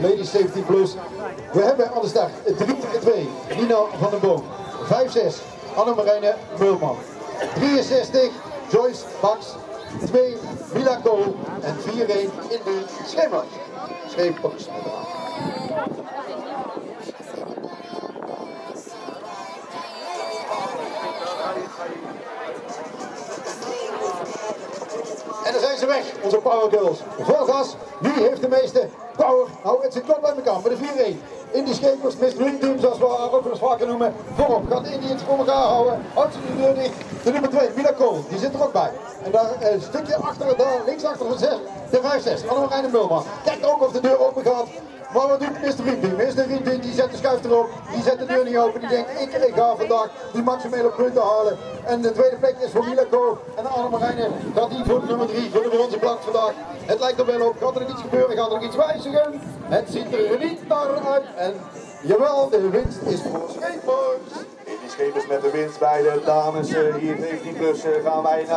de ladies 17 plus. We hebben aan de start 3-2, Nina van den Boom. 5-6, Anne-Marijne Mulman. 63, Joyce Bax. 2, Mila Kool. En 4-1 in de Schemers. Schemers. Zijn ze weg, onze Power Girls. Vol gas. Wie heeft de meeste power? Nou, het zit wel bij elkaar. Maar de 4-1. In die schepers, Miss Green Team, zoals we haar ook wel eens vaker noemen. Voorop gaat Indians voor elkaar houden. Houdt ze de deur dicht. De nummer 2, Mila Cole, die zit er ook bij. En daar eh, een stukje achter, daar links achter van 6, de 5-6. Annemarijn Mulman. Kijkt ook of de deur open gaat. Maar wat doet Mr. Vriendin? Mr. Vriendin die zet de schuif erop, die zet de deur niet open, die denkt ik, ik ga vandaag die maximale punten halen. En de tweede plek is voor Milako en Anne Marijne gaat die voor nummer 3, voor bronzen plank vandaag. Het lijkt er wel op, gaat er nog iets gebeuren, gaat er nog iets wijzigen? Het ziet er niet naar uit en jawel, de winst is voor Schepers. In die schepers met de winst bij de dames eh, hier 19 plus eh, gaan wij naar